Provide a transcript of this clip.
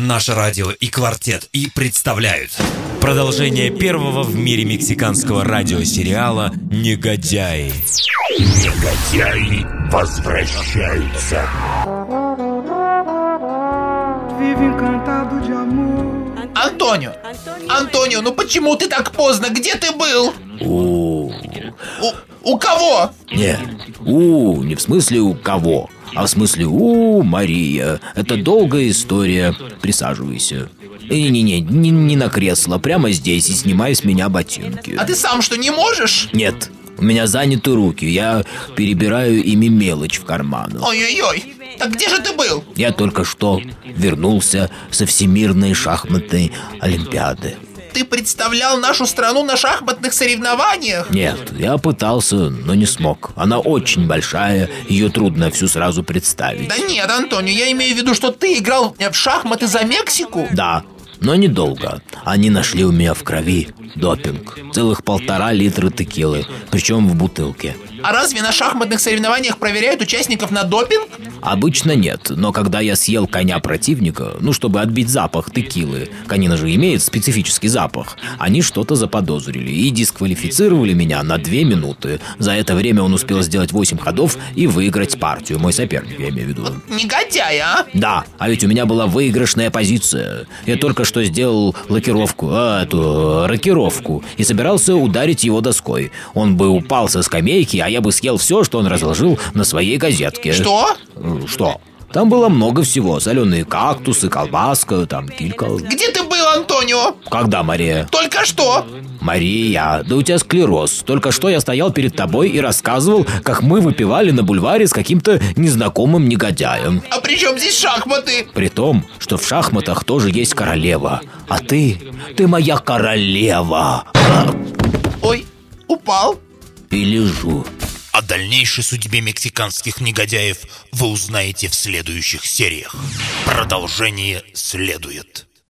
Наше радио и квартет и представляют Продолжение первого в мире мексиканского радиосериала «Негодяи» Негодяи возвращаются Антонио! Антонио, ну почему ты так поздно? Где ты был? У, У, у кого? нет, у, не в смысле у кого, а в смысле у, Мария. Это долгая история. Присаживайся. Не-не-не, не, не на кресло, прямо здесь и снимай с меня ботинки. А ты сам что, не можешь? Нет, у меня заняты руки, я перебираю ими мелочь в карманах. Ой-ой-ой, так где же ты был? Я только что вернулся со Всемирной шахматной Олимпиады. Ты представлял нашу страну на шахматных соревнованиях? Нет, я пытался, но не смог. Она очень большая, ее трудно всю сразу представить. Да нет, Антонио, я имею в виду, что ты играл в шахматы за Мексику? Да, но недолго. Они нашли у меня в крови допинг. Целых полтора литра текилы, причем в бутылке. А разве на шахматных соревнованиях проверяют участников на допинг? Обычно нет, но когда я съел коня противника, ну, чтобы отбить запах текилы, конина же имеет специфический запах, они что-то заподозрили и дисквалифицировали меня на две минуты. За это время он успел сделать 8 ходов и выиграть партию, мой соперник, я имею в виду. Негодяй, а? Да, а ведь у меня была выигрышная позиция. Я только что сделал лакировку, а, эту, рокировку, и собирался ударить его доской. Он бы упал со скамейки, а я бы съел все, что он разложил на своей газетке. Что? Э, Что? Там было много всего. Соленые кактусы, колбаска, там килька. Где ты был, Антонио? Когда, Мария? Только что. Мария, да у тебя склероз. Только что я стоял перед тобой и рассказывал, как мы выпивали на бульваре с каким-то незнакомым негодяем. А при чем здесь шахматы? При том, что в шахматах тоже есть королева. А ты, ты моя королева. Ой, упал. И лежу. Дальнейшей судьбе мексиканских негодяев вы узнаете в следующих сериях. Продолжение следует